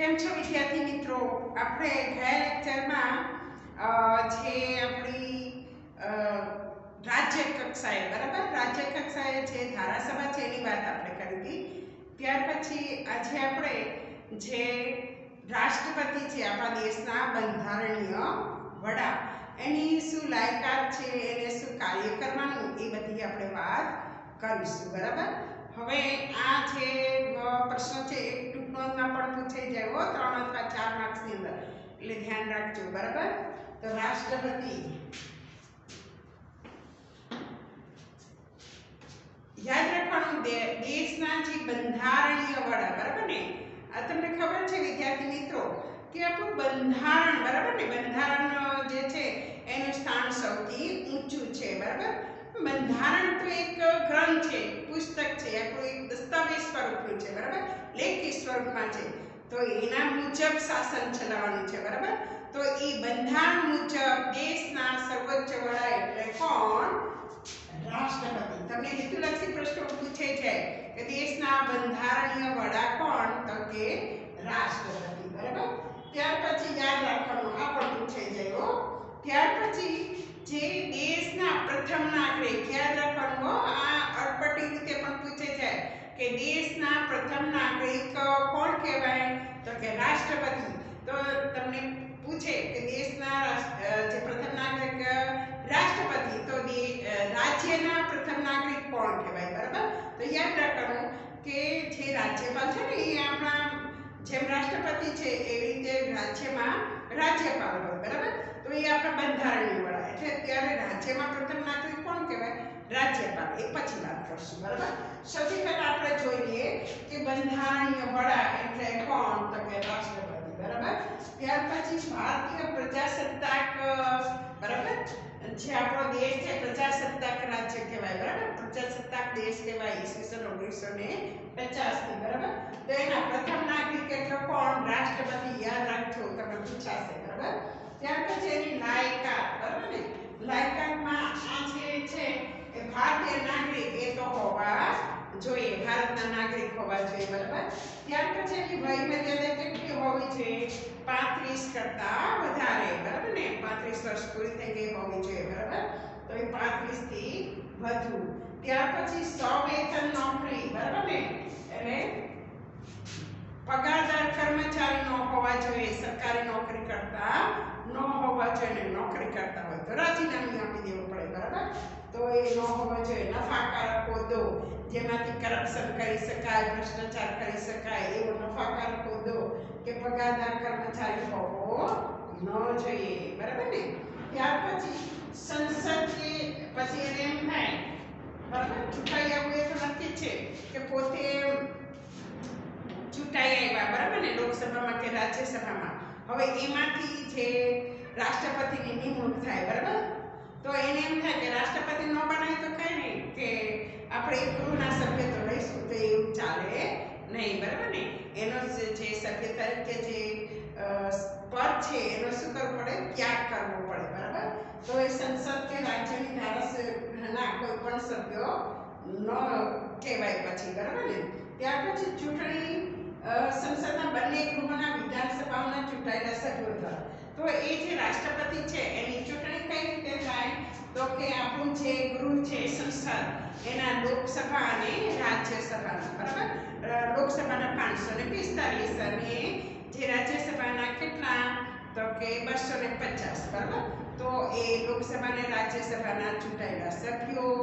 કેમ છો વિદ્યાર્થી મિત્રો? આપણે ગયા લેક્ચરમાં જે આપણી રાજ્ય કક્ષાએ, બરાબર? રાજ્ય કક્ષાએ જે ધારાસભા છે એની વાત આપણે કરી હતી. ત્યાર પછી આજે આપણે જે રાષ્ટ્રપતિ છે આપણા દેશના બંધારણીય વડા, એની શું લાયકાત છે, એને શું કાર્ય કરવાનું, એ બધી આપણે વાત કરીશું, બરાબર? હવે આ જે પ્રશ્ન છે એ નોંધમાં પણ પૂછાઈ જાય, હો, ત્રણ અથવા ચાર માર્ક્સની અંદર. એટલે ધ્યાન રાખજો, બરાબર? તો રાષ્ટ્રપતિ. યાદ રાખવાનું દેશના જે બંધારણીય વડા, બરાબર ને? આ તમને ખબર છે, વિદ્યાર્થી મિત્રો, કે આપણું બંધારણ, બરાબર ને? બંધારણ જે છે, એનું સ્થાન સૌથી ઊંચું છે, બરાબર? બંધારણ તો એક ગ્રંથ છે, પુસ્તક છે, આપણું એક દસ્તાવેજ સ્વરૂપનું છે, બરાબર? લેખિત સ્વરૂપમાં છે. તો એના મુજબ શાસન ચલાવવાનું છે, બરાબર? તો એ બંધારણ મુજબ દેશના સર્વોચ્ચ વડા એટલે કોણ? રાષ્ટ્રપતિ. તમને હેતુલક્ષી પ્રશ્નો પૂછે છે કે દેશના બંધારણીય વડા કોણ? તો કે રાષ્ટ્રપતિ, બરાબર? ત્યાર પછી યાદ રાખવાનું, આ પણ પૂછાઈ જાય ત્યાર પછી જે દેશના પ્રથમ નાગરિક યાદ રાખવાનું હો, આ અટપટી રીતે પણ પૂછે છે કે દેશના પ્રથમ નાગરિક કોણ કહેવાય? તો કે રાષ્ટ્રપતિ. તો તમને પૂછે કે દેશના જે પ્રથમ નાગરિક રાષ્ટ્રપતિ, તો રાજ્યના પ્રથમ નાગરિક કોણ કહેવાય, બરાબર? તો યાદ રાખવાનું કે જે રાજ્યપાલ છે ને, એ આપણા જેમ રાષ્ટ્રપતિ છે, એવી રીતે રાજ્યમાં રાજ્યપાલ હોય, બરાબર? તો એ આપણા બંધારણીય વડા એટલે ત્યારે રાજ્યમાં પ્રથમ નાગરિક કોણ કહેવાય? રાજ્યપાલ. એ પછી વાત કરશું બરાબર? સૌથી પહેલા આપણે જોઈ લઈએ કે બંધારણીય વડા એટલે કોણ? તો કે રાષ્ટ્રપતિ બરાબર? ત્યાર પછી ભારતીય પ્રજાસત્તાક અ, બરાબર? જે આપણો દેશ છે પ્રજાસત્તાક રાજ્ય કહેવાય બરાબર? પ્રજાસત્તાક દેશ કહેવાય ઈસવીસન ઓગણીસો ને પચાસથી બરાબર? તો એના પ્રથમ નાગરિક એટલે કોણ? રાષ્ટ્રપતિ. યાદ રાખજો તમે પૂછાશે બરાબર? ત્યાર પછી એની લાયકાત, બરાબર ને? લાયકાતમાં આ જે છે, એ ભારતીય નાગરિક, એ તો હોવા જોઈએ, ભારતના નાગરિક હોવા જોઈએ, બરાબર? ત્યાર પછી એની વય મર્યાદા કેટલી હોવી જોઈએ? પાંત્રીસ કરતા વધારે, બરાબર ને? પાંત્રીસ વર્ષ પૂરી થઈ ગઈ હોવી જોઈએ, બરાબર? તો એ પાંત્રીસથી વધુ. ત્યાર પછી સવેતન નોકરી, બરાબર ને? એટલે પગારદાર કર્મચારી ન હોવા જોઈએ, સરકારી નોકરી કરતા. હોવા જોઈએ ને નોકરી કરતા હોય. તો રાજીનામું આપી દેવું પડે, બરાબર? તો એ ન હોવા જોઈએ. નફાકારક હોદ્દો જેમાંથી કરપ્શન કરી શકાય, ભ્રષ્ટાચાર કરી શકાય, એવો નફાકારક હોદ્દો કે પગારદાર કર્મચારી હોવો ન જોઈએ. બરાબર ને? ત્યાર પછી સંસદ કે પછી એને એમ થાય, બરાબર? ચૂંટાઈ આવવું એ તો નક્કી છે કે પોતે ચૂંટાઈ આવ્યા, બરાબર ને? લોકસભામાં કે રાજ્યસભામાં. હવે એમાંથી જે રાષ્ટ્રપતિની નિમણૂક થાય, બરાબર? તો એને એમ થાય કે રાષ્ટ્રપતિ ન બનાય તો કઈ નહીં, કે આપણે એક ગૃહના સભ્ય તો લઈશું તો એવું ચાલે નહીં, બરાબર ને? એનો જે સભ્ય તરીકે જે પદ છે, એનો શું કરવું પડે? ત્યાગ કરવો પડે, બરાબર? તો એ સંસદ કે રાજ્યની ધારાસભ્યના કોઈ પણ સભ્યો ન કહેવાય પછી, બરાબર ને? ત્યાર પછી ચૂંટણી સંસદના બંને ગૃહોના વિધાનસભાઓના ચૂંટાયેલા સભ્યો દ્વારા. તો એ જે રાષ્ટ્રપતિ છે, એની ચૂંટણી કઈ રીતે થાય? તો કે આપણું જે ગૃહ છે, સંસદ, એના લોકસભા અને રાજ્યસભા બરાબર? લોકસભાના પાંચસો ને પિસ્તાલીસ અને જે રાજ્યસભાના કેટલા? તો કે બસો ને પચાસ, બરાબર? તો એ લોકસભા અને રાજ્યસભાના ચૂંટાયેલા સભ્યો,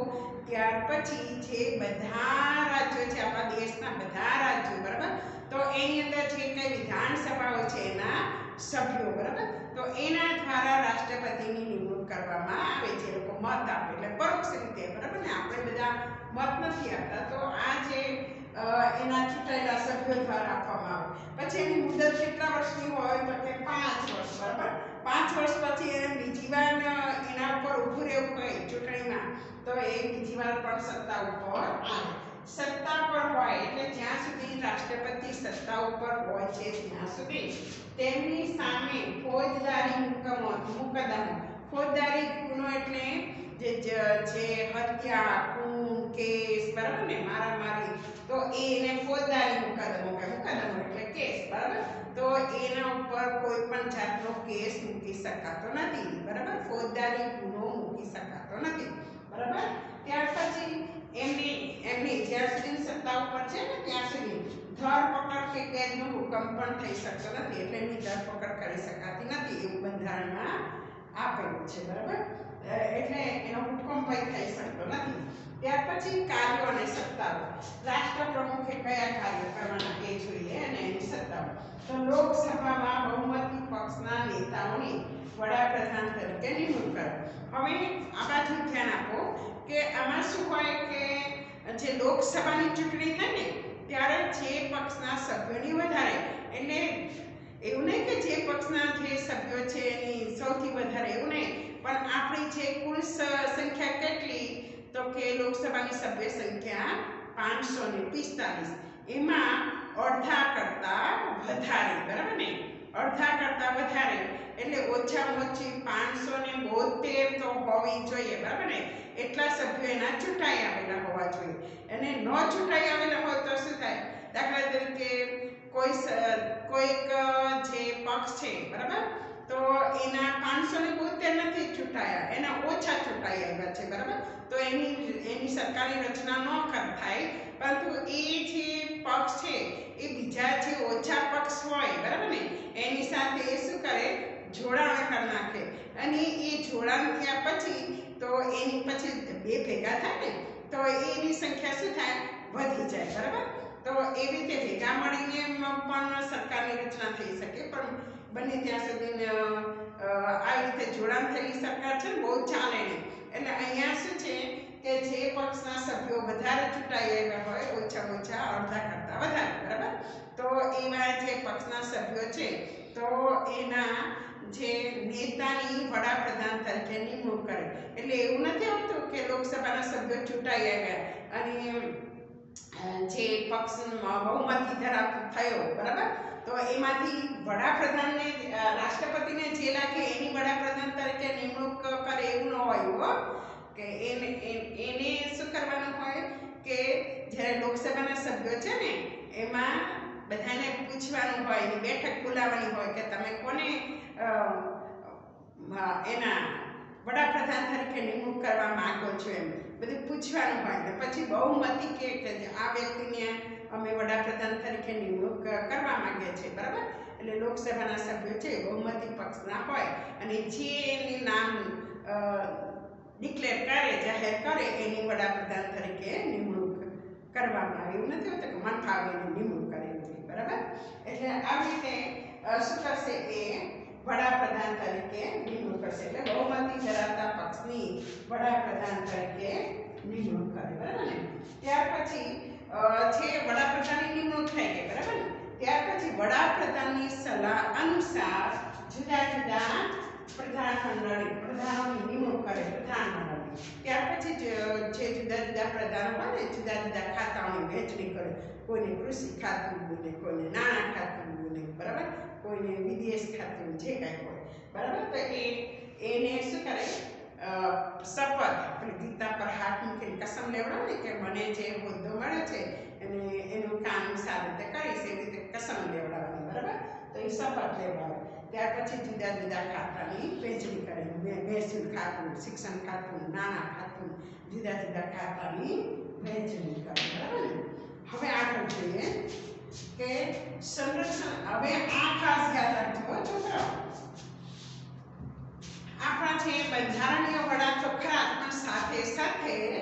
ત્યાર પછી જે બધા રાજ્યો છે, આપણા દેશના બધા રાજ્યો, બરાબર? તો એની અંદર જે કઈ વિધાનસભાઓ છે, એના સભ્યો, બરાબર? તો એના દ્વારા રાષ્ટ્રપતિની નિમણૂક કરવામાં આવે છે. લોકો મત આપે એટલે પરોક્ષ રીતે, બરાબર ને? આપણે બધા મત નથી આપતા. તો આ જે એના ચૂંટાયેલા સભ્યો દ્વારા આપવામાં આવે. પછી એની મુદત કેટલા વર્ષની હોય? તો કે પાંચ વર્ષ, બરાબર? પાંચ વર્ષ પછી એને બીજી વાર એના ઉપર ઊભું રહેવું હોય ચૂંટણીમાં, તો એ બીજી વાર પણ સત્તા ઉપર આવે. સત્તા પર હોય એટલે જ્યાં સુધી રાષ્ટ્રપતિ સત્તા ઉપર હોય છે, ત્યાં સુધી તેમની સામે ફોજદારી મુકમો મુકદ્દમો. ફોજદારી ગુનો એટલે જ- જે હત્યા, ખૂન, કેસ, બરાબર ને? મારામારી. તો એને ફોજદારી મુકદમો કહે મુકદમો એટલે કેસ, બરાબર? તો એના ઉપર કોઈ પણ જાતનો કેસ મૂકી શકાતો નથી, બરાબર? ફોજદારી ગુનો મૂકી શકાતો નથી. બરાબર? ત્યાર પછી એમની એમની જ્યાં સુધી સત્તા ઉપર છે ને, ત્યાં સુધી ધરપકડ કે કેદનો હુકમ પણ થઈ શકતો નથી, એટલે એમની ધરપકડ કરી શકાતી નથી એવું બંધારણમાં આપેલું છે, બરાબર? એટલે એનો હુકમ પણ થઈ શકતો નથી. ત્યાર પછી કાર્યો અને સત્તાઓ. રાષ્ટ્રપ્રમુખે કયા કાર્યો કરવાના એ જોઈએ અને એની સત્તાઓ. તો લોકસભામાં બહુમતી પક્ષના નેતાઓની વડાપ્રધાન તરીકે નિમણૂક કરો. હવે આ બાજુ ધ્યાન આપો કે આમાં શું હોય કે જે લોકસભાની ચૂંટણી થાય ને, ત્યારે જે પક્ષના સભ્યોની વધારે, એટલે એવું નહીં કે જે પક્ષના જે સભ્યો છે એની સૌથી વધારે એવું નહીં, પણ આપણી જે કુલ સંખ્યા કેટલી? તો કે લોકસભાની સભ્ય સંખ્યા પાંચસો ને પિસ્તાલીસ. એમાં અડધા કરતાં વધારે, બરાબર ને? અડધા કરતાં વધારે, એટલે ઓછામાં ઓછી પાંચસો ને બોતેર તો હોવી જોઈએ, બરાબર ને? એટલા સભ્યો એના ચૂંટાઈ આવેલા હોવા જોઈએ. અને ન ચૂંટાઈ આવેલા હોય તો શું થાય? દાખલા તરીકે કોઈ કોઈક જે પક્ષ છે, બરાબર? તો એના પાંચસો ને બોતેર નથી ચૂંટાયા, એના ઓછા આવ્યા છે, બરાબર? તો એની એની સરકારી રચના ન થાય પરંતુ એ જે પક્ષ છે, એ બીજા જે ઓછા પક્ષ હોય, બરાબર ને? એની સાથે એ શું કરે? જોડાણ કરી નાખે. અને એ જોડાણ થયા પછી, તો એની પછી બે ભેગા થાય ને, તો એની સંખ્યા શું થાય? વધી જાય, બરાબર? તો એવી રીતે ભેગા મળીને પણ સરકારની રચના થઈ શકે, પણ બને ત્યાં સુધી આવી રીતે જોડાણ થયેલી સરકાર છે ને, બહુ ચાલે નહીં. એટલે અહીંયા શું છે કે જે પક્ષના સભ્યો વધારે ચૂંટાઈ આવ્યા હોય, ઓછા ઓછા અડધા કરતાં વધારે, બરાબર? તો એવા જે પક્ષના સભ્યો છે, તો એના જે નેતાની વડાપ્રધાન તરીકે નિમણૂક કરે. એટલે એવું નથી હોતું કે લોકસભાના સભ્યો ચૂંટાઈ આવ્યા અને જે પક્ષ બહુમતી ધરાવતો થયો, બરાબર? તો એમાંથી વડાપ્રધાનને રાષ્ટ્રપતિને જે લાગે એની વડાપ્રધાન તરીકે નિમણૂક કરે એવું ન હોય, હો. કે એને એને શું કરવાનું હોય? કે જ્યારે લોકસભાના સભ્યો છે ને, એમાં બધાને પૂછવાનું હોય, એની બેઠક બોલાવવાની હોય કે તમે કોને એના વડાપ્રધાન તરીકે નિમણૂક કરવા માંગો છો એમ. બધું પૂછવાનું હોય ને પછી બહુમતી કે કે આ વ્યક્તિને અમે વડાપ્રધાન તરીકે નિમણૂક કરવા માંગીએ છીએ, બરાબર? એટલે લોકસભાના સભ્યો છે બહુમતી પક્ષના હોય અને જે એની નામ ડિક્લેર કરે, જાહેર કરે, એની વડાપ્રધાન તરીકે નિમણૂક કરવામાં આવી. એવું નથી હોતું કે મન ફાવે નિમણૂક કરેલી બરાબર? એટલે આવી રીતે શું થશે એ વડાપ્રધાન તરીકે નિમણૂક કરશે. એટલે બહુમતી ધરાવતા પક્ષની વડાપ્રધાન તરીકે નિમણૂક કરે બરાબર ત્યાર પછી છે વડાપ્રધાનની નિમણૂક થઈ ગઈ, બરાબર ને? ત્યાર પછી વડાપ્રધાનની સલાહ અનુસાર જુદા જુદા પ્રધાનમંડળી પ્રધાનોની નિમણૂક કરે પ્રધાનમંડળની ત્યાર પછી જે જુદા જુદા પ્રધાનો હોય ને, જુદા જુદા ખાતાઓની વહેંચણી કરે. કોઈને કૃષિ ખાતું બોલે, કોઈને નાણાં ખાતું બોલે, બરાબર? કોઈને વિદેશ ખાતે જે કાંઈ હોય. બરાબર? તો એ, એને શું કરે? શપથ આપણે ગીતા પર હાથ મૂકીને કસમ લેવડાવે કે મને જે હોદ્દો મળે છે અને એનું કામ સારી રીતે કરીશ, એવી રીતે કસમ લેવડાવવાની, બરાબર? તો એ શપથ લેવડાવે. ત્યાર પછી જુદા જુદા ખાતાની વહેંચણી કરે. મહેસૂલ ખાતું, શિક્ષણ ખાતું, નાણાં ખાતું, જુદા જુદા ખાતાની વહેંચણી કરે. બરાબર હવે આગળ જોઈએ. કે સંરક્ષણ. હવે આ ખાસ યાદ રાખજો છોકરાઓ. આપણા જે બંધારણીય વડા તો પણ સાથે સાથે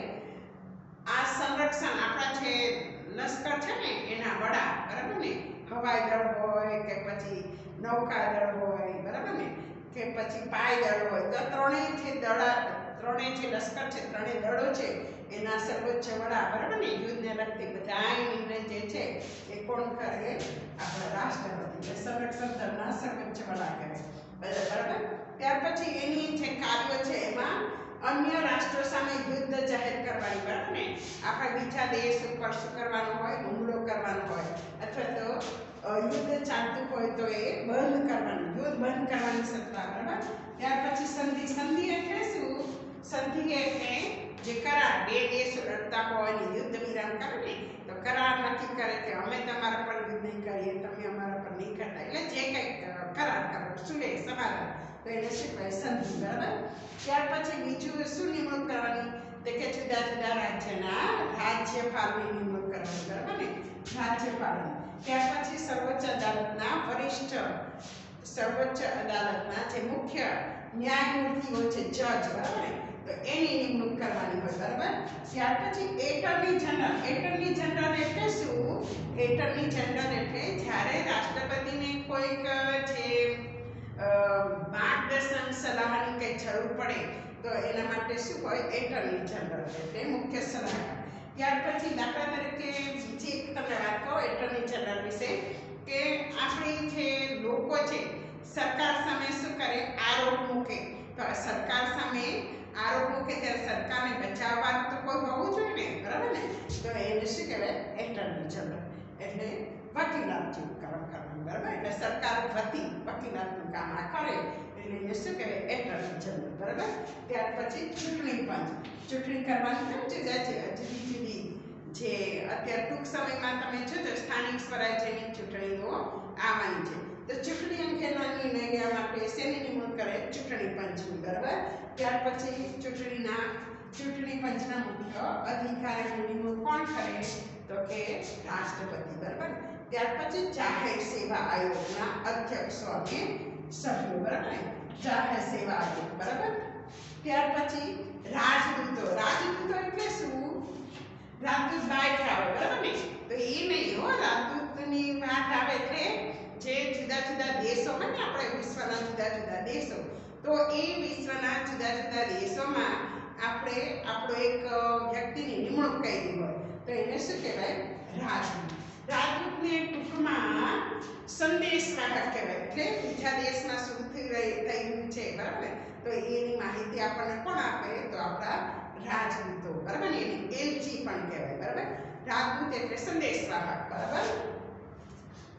આ સંરક્ષણ આપણા જે લશ્કર છે ને, એના વડા, બરાબર ને? હવાઈ દળ હોય કે પછી નૌકાદળ હોય, બરાબર ને? કે પછી પાયદળ હોય. તો ત્રણેય જે દળા, ત્રણેય જે લશ્કર છે, ત્રણેય દળો છે. એના સર્વોચ્ચ વડા બરાબર ને યુદ્ધને લગતી બધા નિર્ણય જે છે એ કોણ કરે? આપણા રાષ્ટ્રપતિ સંરક્ષણ દળના સર્વોચ્ચ વડા કરે. બરાબર? ત્યાર પછી એની જે કાર્યો છે એમાં અન્ય રાષ્ટ્રો સામે યુદ્ધ જાહેર કરવાની બરાબર ને આપણે બીજા દેશ ઉપર શું કરવાનો હોય? હુમલો કરવાનો હોય. અથવા તો યુદ્ધ ચાલતું હોય તો એ બંધ કરવાનું, યુદ્ધ બંધ કરવાની સત્તા બરાબર? ત્યાર પછી સંધિ સંધિ એટલે શું? સંધિ એટલે જે કરાર બે દેશો લડતા હોય ને યુદ્ધ વિરામ કરે ને, તો કરાર નથી કરે કે અમે તમારા પર યુદ્ધ નહીં કરીએ, તમે અમારા પર નહીં કરતા. એટલે જે કંઈક કરાર કરો સુલે સમાધાન. તો એને શું કહે? સંધિ, બરાબર? ત્યાર પછી બીજું શું નિમણૂક કરવાની? તો કે જુદા જુદા રાજ્યના રાજ્યપાલની નિમણૂક કરવાની, બરાબર ને? રાજ્યપાલની ત્યાર પછી સર્વોચ્ચ અદાલતના વરિષ્ઠ, સર્વોચ્ચ અદાલતના જે મુખ્ય ન્યાયમૂર્તિઓ છે, જજ, બરાબર તો એની નિમણૂક કરવાની હોય, બરાબર? ત્યાર પછી એટર્ની જનરલ એટર્ની જનરલ એટલે શું? એટર્ની જનરલ એટલે જ્યારે રાષ્ટ્રપતિને કોઈક, જે માર્ગદર્શન સલાહની કંઈ જરૂર પડે, તો એના માટે શું હોય? એટર્ની જનરલ એટલે મુખ્ય સલાહકાર ત્યાર પછી દાખલા તરીકે બીજી એક તમે વાત કહો, એટર્ની જનરલ વિશે, કે આપણી જે લોકો છે, સરકાર સામે શું કરે? આરોપ મૂકે. તો સરકાર સામે આરોપ કે ત્યારે સરકારને બચાવવાનું તો કોઈ હોવું જોઈએ ને? બરાબર ને? તો એને શું કહેવાય? એટર્ની જનરલ એટલે વકીલાત જેવું કામ કરવાનું, બરાબર? એટલે સરકાર વતી વકીલાતનું કામ આ કરે. એટલે એને શું કહેવાય? એટર્ની જનરલ બરાબર? ત્યાર પછી ચૂંટણી પંચ. ચૂંટણી કરવાની કેમ જુદા છે જુદી જુદી જે અત્યારે ટૂંક સમયમાં તમે જોજો, સ્થાનિક સ્વરાજ્યની ચૂંટણીઓ આવવાની છે. તો ચૂંટણી અંગેના નિર્ણય લેવા માટે શેની નિમણૂક કરે ચૂંટણી પંચની બરાબર ત્યાર પછી ચૂંટણીના ચૂંટણી પંચના મુખ્ય અધિકારીની નિમણૂક કોણ કરે તો કે રાષ્ટ્રપતિ બરાબર ત્યાર પછી જાહેર સેવા આયોગના અધ્યક્ષો અને સભ્યો બરાબર ને? જાહેર સેવા આયોગ બરાબર ત્યાર પછી રાજદૂતો રાજદૂતો એટલે શું રાજદૂત બહાર આવે બરાબર ને તો એ નહીં હો રાજદૂતની વાત આવે એટલે જે જુદા જુદા દેશો હોય ને આપણે વિશ્વના જુદા જુદા દેશો. તો એ વિશ્વના જુદા જુદા દેશોમાં આપણે આપણો એક વ્યક્તિની નિમણૂક કરી હોય. તો એને શું કહેવાય? રાજદૂત. રાજદૂતને ટૂંકમાં સંદેશવાહક કહેવાય. એટલે બીજા દેશમાં શું થઈ રહી થયું છે, બરાબર તો એની માહિતી આપણને કોણ આપે? તો આપણા રાજદૂતો. બરાબર ને? એને એલજી પણ કહેવાય. બરાબર? રાજદૂત એટલે સંદેશવાહક બરાબર?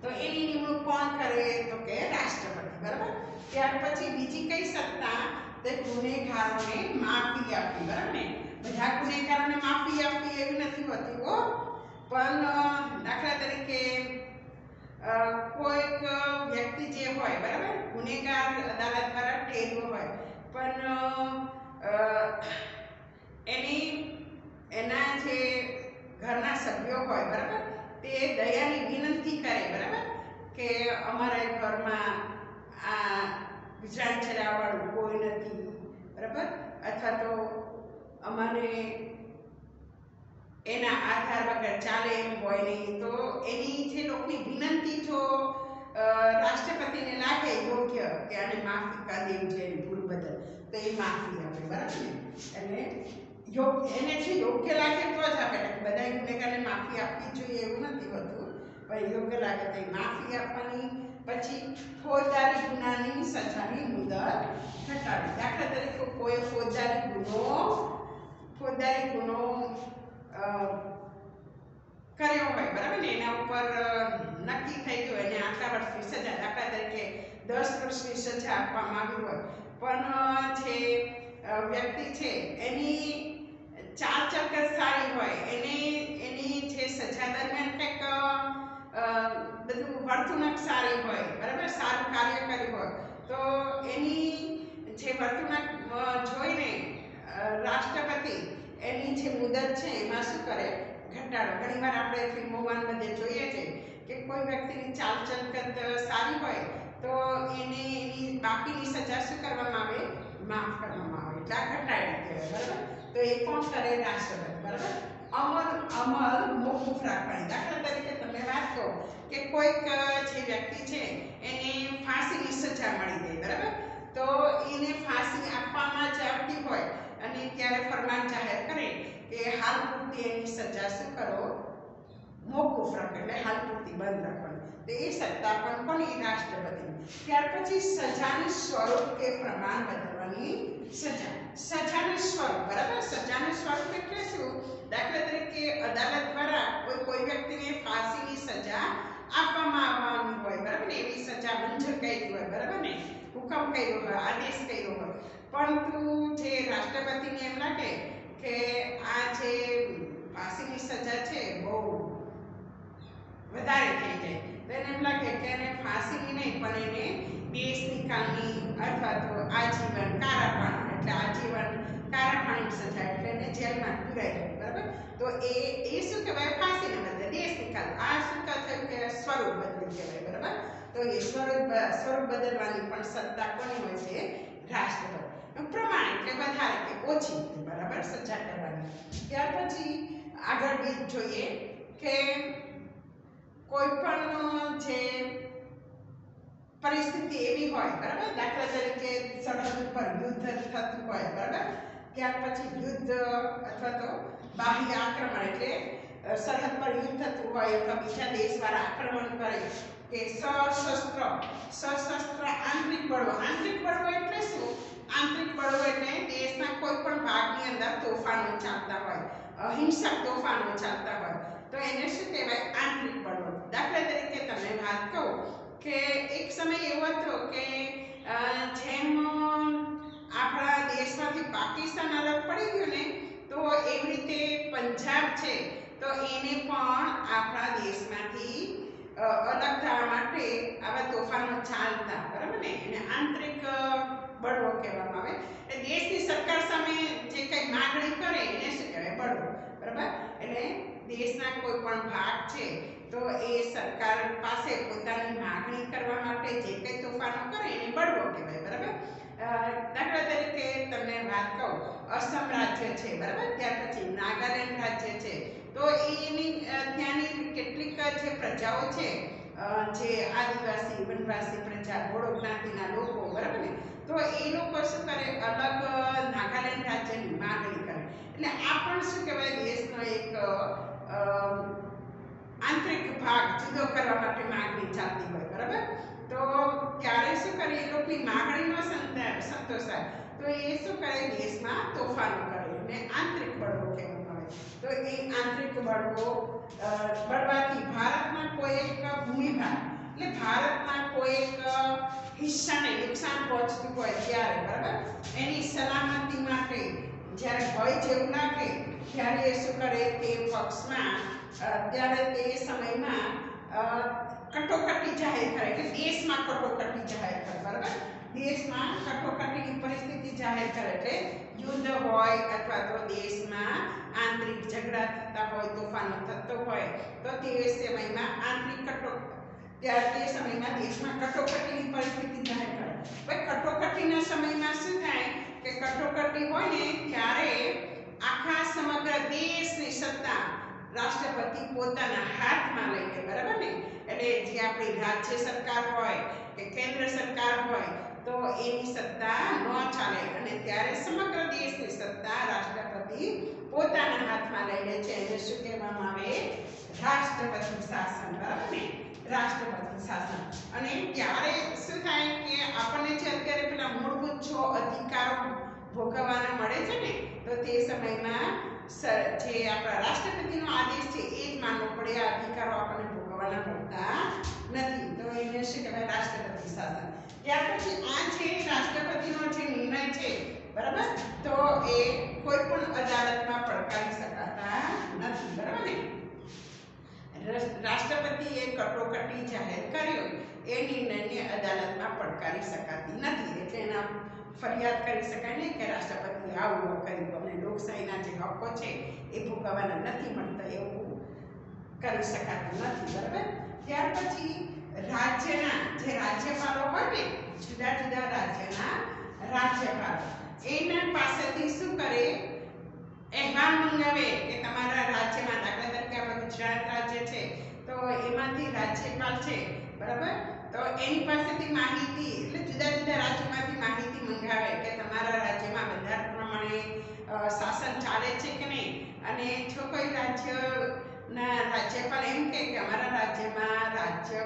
તો એની નિમણૂક કોણ કરે? તો કે રાષ્ટ્રપતિ, બરાબર? ત્યાર પછી બીજી કઈ સત્તા? તે ગુનેગારોને માફી આપવી, બરાબર ને? બધા ગુનેગારોને માફી આપવી એવી નથી હોતી, હો. પણ દાખલા તરીકે કોઈક વ્યક્તિ જે હોય, બરાબર? ગુનેગાર અદાલત દ્વારા ઠેરવો હોય. પણ એની, એના જે ઘરના સભ્યો હોય, બરાબર? તે દયાની વિનંતી કરે, બરાબર? કે અમારા ઘરમાં આ ગુજરાન ચલાવવાળું કોઈ નથી, બરાબર? અથવા તો અમારે એના આધાર વગર ચાલે એમ હોય નહીં. તો એની જે લોકોની વિનંતી જો રાષ્ટ્રપતિને લાગે યોગ્ય કે આને માફી કરી દેવું છે એની ભૂલ બદલ, તો એ માફી આપે, બરાબર ને? એટલે એને છે યોગ્ય લાગે તો જ આપે. એટલે બધા ગુનેગારને માફી આપવી જોઈએ એવું નથી હોતું. પણ યોગ્ય લાગે તો માફી આપવાની. પછી ફોજદારી ગુનાની સજાની મુદત ઘટાડવી. દાખલા તરીકે કોઈ ફોજદારી ગુનો ફોજદારી ગુનો કર્યો હોય, બરાબર ને? એના ઉપર નક્કી થઈ ગયું, એને આટલા વર્ષની સજા. દાખલા તરીકે દસ વર્ષની સજા આપવામાં આવી હોય. પણ જે વ્યક્તિ છે, એની ચાલ ચલકત સારી હોય, એને, એની જે સજા દરમિયાન કંઈક બધું વર્તણૂક સારી હોય, બરાબર? સારું કાર્ય કર્યું હોય, તો એની જે વર્તણૂક જોઈને રાષ્ટ્રપતિ એની જે મુદત છે, એમાં શું કરે? ઘટાડો. ઘણીવાર આપણે ફિલ્મોમાં બધે જોઈએ છે કે કોઈ વ્યક્તિની ચાલ ચલકત સારી હોય, તો એને એની બાકીની સજા શું કરવામાં આવે? માફ કરવામાં આવે. એટલે આ ઘટાડી કહેવાય, બરાબર? તો એ કોણ કરે રાષ્ટ્રપતિ બરાબર? અમલ અમલ મોકૂફ રાખવાની દાખલા તરીકે તમે વાત કહો કે કોઈક જે વ્યક્તિ છે, એને ફાંસીની સજા મળી ગઈ, બરાબર? તો એને ફાંસી આપવામાં જ આવતી હોય અને ત્યારે ફરમાન જાહેર કરે કે હાલ પૂરતી એની સજા શું કરો? મોકૂફ રાખો એટલે હાલ પૂરતી બંધ રાખવાની. તો એ સત્તા પણ કોની? રાષ્ટ્રપતિ ત્યાર પછી સજાનું સ્વરૂપ કે પ્રમાણ બદલવાની સજા સજાનું સ્વરૂપ, બરાબર? સજાનું સ્વરૂપ એટલે શું? દાખલા તરીકે અદાલત દ્વારા કોઈ કોઈ વ્યક્તિને ફાંસીની સજા આપવામાં આવવાની હોય, બરાબર ને? એવી સજા મંજૂર કરી હોય, બરાબર ને? હુકમ કર્યો આદેશ કર્યો હોય. પરંતુ જે રાષ્ટ્રપતિને એમ લાગે કે આ જે ફાંસીની સજા છે, બહુ વધારે થઈ જાય. તો એમ લાગે કે એને ફાંસીની નહીં, પણ એને દેશ નિકાલની અથવા તો આજીવન કારાપાણી એટલે આજીવન કારાપાણી સજા એટલે એને જેલમાં પૂરાઈ ગયું બરાબર? તો એ એ શું કહેવાય? ફાંસીને બદલે દેશ નિકાલ આ શું થયું કે સ્વરૂપ બદલી કહેવાય, બરાબર? તો એ સ્વરૂપ સ્વરૂપ બદલવાની પણ સત્તા કોની હોય છે? રાષ્ટ્રપતિ પ્રમાણ એટલે વધારે કે ઓછી, બરાબર? સજા કરવાની. ત્યાર પછી આગળ બીજ જોઈએ કે કોઈ પણ જે પરિસ્થિતિ એવી હોય, બરાબર? દાખલા તરીકે સરહદ ઉપર યુદ્ધ થતું હોય, બરાબર? ત્યાર પછી યુદ્ધ અથવા તો બાહ્ય આક્રમણ એટલે સરહદ પર યુદ્ધ થતું હોય અથવા બીજા દેશવાળા આક્રમણ કરે, કે સશસ્ત્ર સશસ્ત્ર આંતરિક બળવો આંતરિક બળો એટલે શું? આંતરિક બળો એટલે દેશના કોઈ પણ ભાગની અંદર તોફાનો ચાલતા હોય, અહિંસક તોફાનો ચાલતા હોય. તો એને શું કહેવાય? આંતરિક બળો. દાખલા તરીકે તમને વાત કહું કે એક સમય એવો હતો કે જેમ આપણા દેશમાંથી પાકિસ્તાન અલગ પડી ગયું ને, તો એવી રીતે પંજાબ છે, તો એને પણ આપણા દેશમાંથી અલગ થવા માટે આવા તોફાનો ચાલતા, બરાબર ને? એને આંતરિક બળવો કહેવામાં આવે. એટલે દેશની સરકાર સામે જે કંઈ માગણી કરે, એને શું કહેવાય? બળવો. દેશના કોઈ પણ ભાગ છે, તો એ સરકાર પાસે પોતાની માગણી કરવા માટે જે કંઈ તોફાનો કરે એને બળવો કહેવાય, બરાબર? દાખલા તરીકે તમને વાત કહું, અસમ રાજ્ય છે, બરાબર? ત્યાર પછી નાગાલેન્ડ રાજ્ય છે, તો એની ત્યાંની કેટલીક જે પ્રજાઓ છે જે આદિવાસી, વનવાસી પ્રજા બોડો જ્ઞાતિના લોકો, બરાબર ને? તો એ લોકો શું કરે? અલગ નાગાલેન્ડ રાજ્યની માગણી કરે. એટલે આ પણ શું કહેવાય? દેશનો એક આંતરિક ભાગ જુદો કરવા માટે માગણી ચાલતી હોય, બરાબર? તો ત્યારે શું કરે એ લોકોની માગણીનો ન સંતોષાય તો એ શું કરે? દેશમાં તોફાનો કરે અને આંતરિક બળવો કહેવામાં આવે. તો એ આંતરિક બળવો બળવાથી ભારતમાં કોઈ એક ભૂમિભાગ, એટલે ભારતના કોઈ એક હિસ્સાને નુકસાન પહોંચતું હોય ત્યારે, બરાબર? એની સલામતી માટે જ્યારે ભય જેવું લાગે, ત્યારે એ શું કરે તે પક્ષમાં ત્યારે તે સમયમાં કટોકટી જાહેર કરે એટલે દેશમાં કટોકટી જાહેર કરે, બરાબર? દેશમાં કટોકટીની પરિસ્થિતિ જાહેર કરે એટલે યુદ્ધ હોય અથવા તો દેશમાં આંતરિક ઝઘડા થતા હોય, તોફાનો થતો હોય, તો તે સમયમાં આંતરિક કટો, ત્યારે તે સમયમાં દેશમાં કટોકટીની પરિસ્થિતિ જાહેર કરે. ભાઈ કટોકટીના સમયમાં શું થાય કે કટોકટી હોય ને સમગ્ર દેશની સત્તા રાષ્ટ્રપતિ પોતાના હાથમાં લઈ લે બરાબર ને? એટલે જે આપણી રાજ્ય સરકાર હોય કે કેન્દ્ર સરકાર હોય, તો એની સત્તા ન ચાલે. અને ત્યારે સમગ્ર દેશની સત્તા રાષ્ટ્રપતિ પોતાના હાથમાં લઈ લે છે. એને શું કહેવામાં આવે? રાષ્ટ્રપતિ શાસન, બરાબર ને? રાષ્ટ્રપતિ શાસન. અને ત્યારે શું થાય કે આપણને જે અત્યારે પેલા મૂળભૂત છ અધિકારો ભોગવવાના મળે છે ને, તો તે સમયમાં જે આપણા રાષ્ટ્રપતિનો આદેશ છે, એ જ માનવો પડે. આ અધિકારો આપણને ભોગવવાના પડતા નથી. તો એને શું કહેવાય? રાષ્ટ્રપતિ શાસન. ત્યાર પછી આ છે રાષ્ટ્રપતિનો જે નિર્ણય છે, બરાબર? તો એ કોઈ પણ અદાલતમાં પડકારી શકાતા નથી, બરાબર ને? રાષ્ટ્રપતિએ કટોકટી જાહેર કર્યો. એ નિર્ણયને અદાલતમાં પડકારી શકાતી નથી. એટલે એના ફરિયાદ કરી શકાય નહીં કે રાષ્ટ્રપતિએ આવું કર્યું. અમને લોકશાહીના જે હકો છે એ ભોગવવાના નથી મળતા, એવું કરી શકાતું નથી, બરાબર? ત્યાર પછી રાજ્યના, જે રાજ્યપાલો હોય ને, જુદા જુદા રાજ્યના રાજ્યપાલો, એના પાસેથી શું કરે? અહેવાલ મંગાવે કે તમારા રાજ્યમાં દાખલા તરીકે આપણે ગુજરાત રાજ્ય છે, તો એમાંથી રાજ્યપાલ છે, બરાબર? તો એની પાસેથી માહિતી જુદા જુદા રાજ્યમાંથી માહિતી મંગાવે કે તમારા રાજ્યમાં બંધારણ પ્રમાણે શાસન ચાલે છે કે નહીં? અને જો કોઈ રાજ્યના રાજ્યપાલ એમ કે અમારા રાજ્યમાં રાજ્ય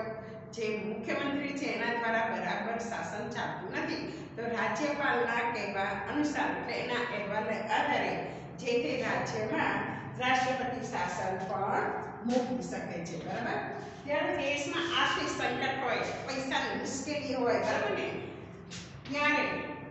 જે મુખ્યમંત્રી છે એના દ્વારા બરાબર શાસન ચાલતું નથી, તો રાજ્યપાલના કહેવા અનુસાર, એટલે એના અહેવાલને આધારે જે તે રાજ્યમાં રાષ્ટ્રપતિ શાસન પણ મૂકી શકે છે, બરાબર? ત્યારે દેશમાં આર્થિક સંકટ હોય, પૈસાની મુશ્કેલી હોય, બરાબર ને? ત્યારે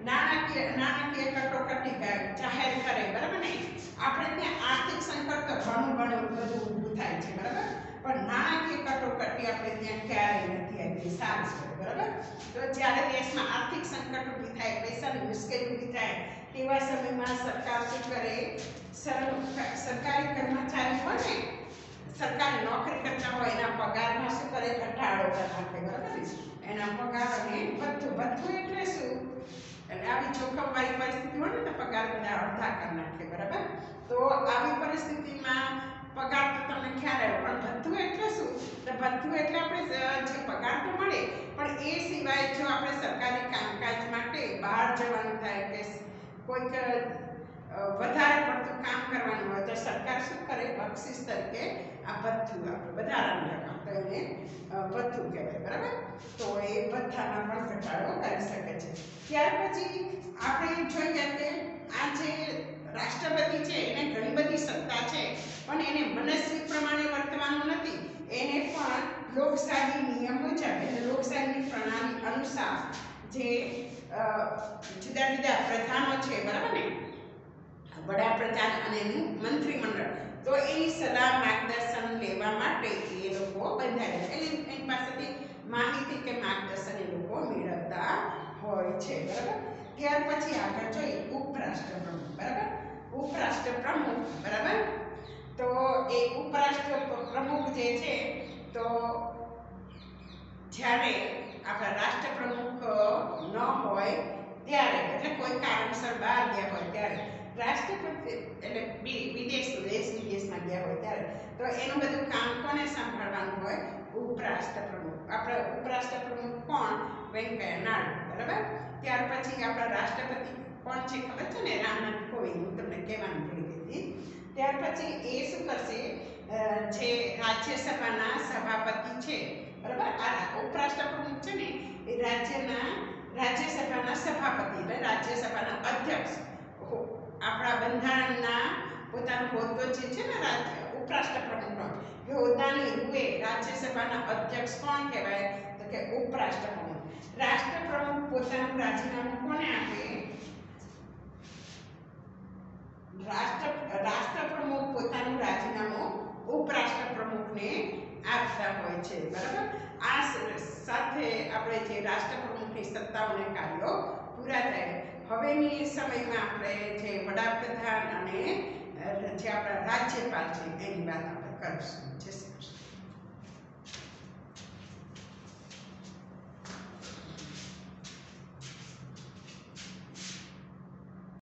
નાણાકીય નાણાકીય કટોકટી જાહેર કરે, બરાબર ને? આપણે ત્યાં આર્થિક સંકટ તો ઘણું ઘણું બધું ઊભું થાય છે, બરાબર? પણ નાણાકીય કટોકટી આપણે ત્યાં ક્યારેય નથી આવી સારું છે, બરાબર? તો જ્યારે દેશમાં આર્થિક સંકટ ઊભી થાય, પૈસાની મુશ્કેલી ઊભી થાય, તેવા સમયમાં સરકાર શું કરે? સર- સરકારી કર્મચારી હોય ને સરકારી નોકરી કરતા હોય એના પગારમાં શું કરે ઘટાડો કરી બરાબર? એના પગાર અને ભથ્થું ભથ્થું એટલે શું? એટલે આવી જોખમવાળી પરિસ્થિતિ હોય ને, તો પગાર બધા અડધા કરી નાખે, બરાબર? તો આવી પરિસ્થિતિમાં પગાર તો તમને ખ્યાલ આવ્યો પણ ભથ્થું એટલે શું? તો ભથ્થું એટલે આપણે જે પગાર તો મળે, પણ એ સિવાય જો આપણે સરકારી કામકાજ માટે બહાર જવાનું થાય, કે કોઈક વધારે પડતું કામ કરવાનું હોય, તો સરકાર શું કરે? બક્ષિસ તરીકે આ ભથ્થું આપણે બધા રકમ તો એને ભથ્થું કહેવાય, બરાબર? તો એ ભથ્થામાં પણ ઘટાડો કરી શકે છે. ત્યાર પછી આપણે જોઈએ કે આ જે રાષ્ટ્રપતિ છે, એને ઘણી બધી સત્તા છે, પણ એને મનસ્વી પ્રમાણે વર્તવાનું નથી. એને પણ લોકશાહી નિયમ મુજબ, એટલે લોકશાહીની પ્રણાલી અનુસાર જે જુદા જુદા પ્રધાનો છે, બરાબર ને? વડાપ્રધાન અને એનું મંત્રીમંડળ. તો એની સલાહ માર્ગદર્શન લેવા માટે એ લોકો બંધાયેલા એટલે એની પાસેથી માહિતી કે માર્ગદર્શન એ લોકો મેળવતા હોય છે. બરાબર? ત્યાર પછી આગળ જોઈએ ઉપરાષ્ટ્ર પ્રમુખ બરાબર? ઉપરાષ્ટ્ર પ્રમુખ બરાબર? તો એ ઉપરાષ્ટ્ર પ્રમુખ જે છે, તો જ્યારે આપણા રાષ્ટ્ર પ્રમુખ ન હોય, ત્યારે, એટલે કોઈ કારણસર બહાર ગયા હોય ત્યારે રાષ્ટ્રપતિ એટલે વિદેશ દેશ વિદેશમાં ગયા હોય ત્યારે તો એનું બધું કામ કોને સંભાળવાનું હોય ઉપરાષ્ટ્ર પ્રમુખ આપણા ઉપરાષ્ટ્ર પ્રમુખ કોણ વેંકૈયા નાયડુ બરાબર ત્યાર પછી આપણા રાષ્ટ્રપતિ કોણ છે ખબર છે ને રામનાથ કોવિંદ હું તમને કહેવાનું ભૂલી ગઈ હતી ત્યાર પછી એ શું કરશે જે રાજ્યસભાના સભાપતિ છે બરાબર આ ઉપરાષ્ટ્ર પ્રમુખ છે ને એ રાજ્યના રાજ્યસભાના સભાપતિ એટલે રાજ્યસભાના અધ્યક્ષ આપણા બંધારણના પોતાનો હોદ્દો જે છે ને રાજ્ય ઉપરાષ્ટ્ર પ્રમુખનો એ હોદ્દાની રૂએ રાજ્યસભાના અધ્યક્ષ કોણ કહેવાય? તો કે ઉપરાષ્ટ્રપ્રમુખ. રાષ્ટ્રપ્રમુખ રાષ્ટ્ર પ્રમુખ પોતાનું રાજીનામું કોને આપે? રાષ્ટ્ર, રાષ્ટ્રપ્રમુખ પોતાનું રાજીનામું ઉપરાષ્ટ્ર પ્રમુખને આપતા હોય છે. બરાબર? આ સાથે આપણે જે રાષ્ટ્રપ્રમુખની સત્તાઓને કાર્યો પૂરા થાય. હવેની સમયમાં આપણે જે વડાપ્રધાન અને જે આપણા રાજ્યપાલ છે, એની વાત આપણે કરીશું. જય